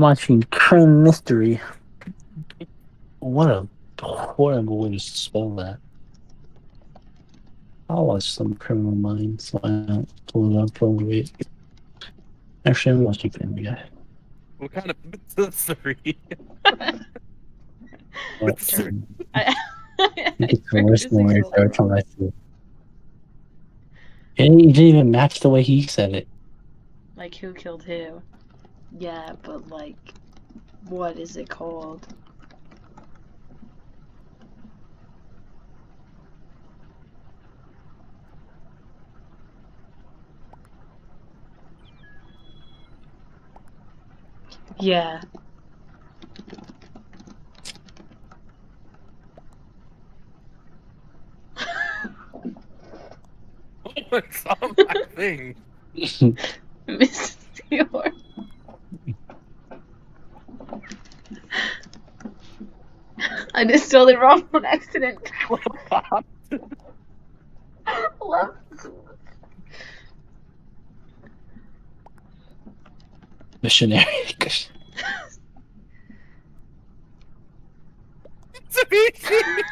watching Crime Mystery. What a horrible way to spell that. I'll watch some Criminal Minds. Why not pull it up for wait. Actually, I'm watching Family Guy. What kind of mystery? What's Sure. It's worse than worse every time I see it. Didn't even match the way he said it. like who killed who? Yeah, but like, what is it called? Yeah. What's on my thing? Mrs. Dior. I just spelled it wrong on accident. Love. Missionary. Mitsubishi!